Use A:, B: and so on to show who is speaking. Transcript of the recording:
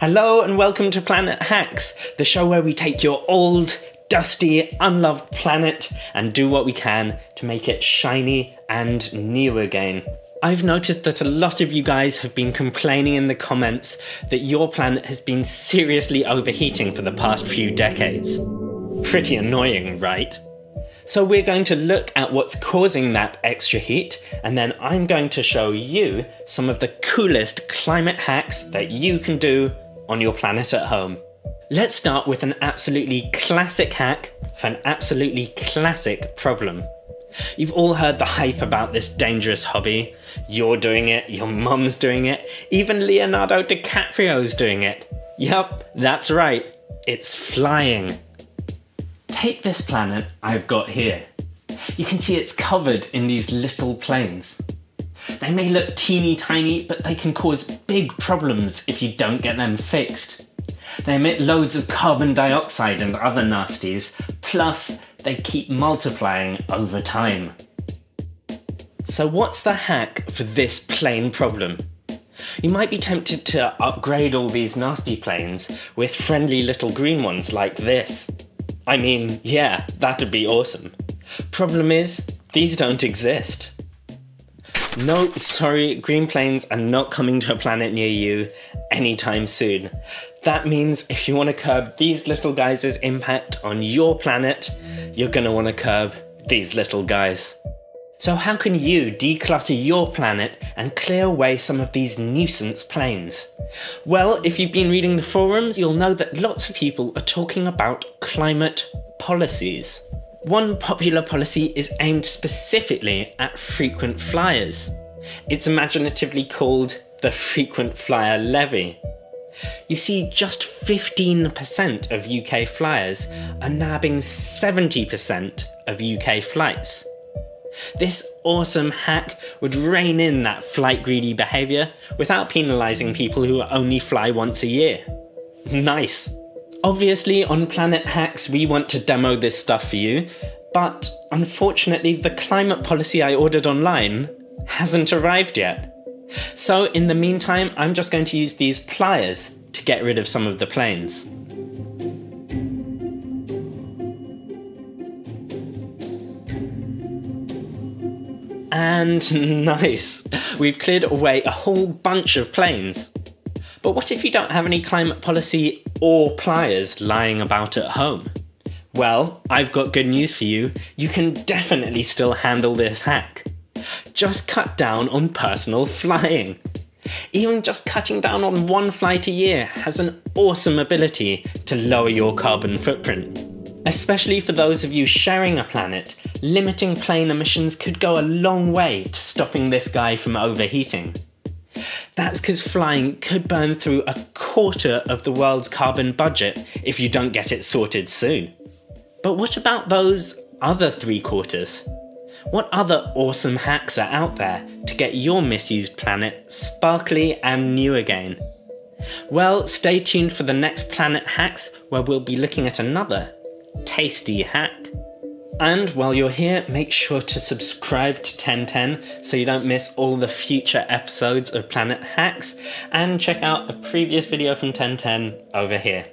A: Hello and welcome to Planet Hacks, the show where we take your old, dusty, unloved planet and do what we can to make it shiny and new again. I've noticed that a lot of you guys have been complaining in the comments that your planet has been seriously overheating for the past few decades. Pretty annoying, right? So we're going to look at what's causing that extra heat, and then I'm going to show you some of the coolest climate hacks that you can do on your planet at home. Let's start with an absolutely classic hack for an absolutely classic problem. You've all heard the hype about this dangerous hobby. You're doing it, your mum's doing it, even Leonardo DiCaprio's doing it. Yup, that's right, it's flying. Take this planet I've got here. You can see it's covered in these little planes. They may look teeny tiny, but they can cause big problems if you don't get them fixed. They emit loads of carbon dioxide and other nasties, plus they keep multiplying over time. So what's the hack for this plane problem? You might be tempted to upgrade all these nasty planes with friendly little green ones like this. I mean, yeah, that'd be awesome. Problem is, these don't exist. No, sorry, green planes are not coming to a planet near you anytime soon. That means if you want to curb these little guys' impact on your planet, you're going to want to curb these little guys. So how can you declutter your planet and clear away some of these nuisance planes? Well, if you've been reading the forums, you'll know that lots of people are talking about climate policies. One popular policy is aimed specifically at frequent flyers. It's imaginatively called the Frequent Flyer Levy. You see, just 15% of UK flyers are nabbing 70% of UK flights. This awesome hack would rein in that flight greedy behaviour without penalising people who only fly once a year. Nice! Obviously, on Planet Hacks, we want to demo this stuff for you, but unfortunately, the climate policy I ordered online hasn't arrived yet. So, in the meantime, I'm just going to use these pliers to get rid of some of the planes. And nice, we've cleared away a whole bunch of planes. But what if you don't have any climate policy or pliers lying about at home? Well, I've got good news for you. You can definitely still handle this hack. Just cut down on personal flying. Even just cutting down on one flight a year has an awesome ability to lower your carbon footprint. Especially for those of you sharing a planet, limiting plane emissions could go a long way to stopping this guy from overheating. That's because flying could burn through a quarter of the world's carbon budget if you don't get it sorted soon. But what about those other three quarters? What other awesome hacks are out there to get your misused planet sparkly and new again? Well, stay tuned for the next Planet Hacks where we'll be looking at another tasty hack. And while you're here, make sure to subscribe to 1010 so you don't miss all the future episodes of Planet Hacks, and check out a previous video from 1010 over here.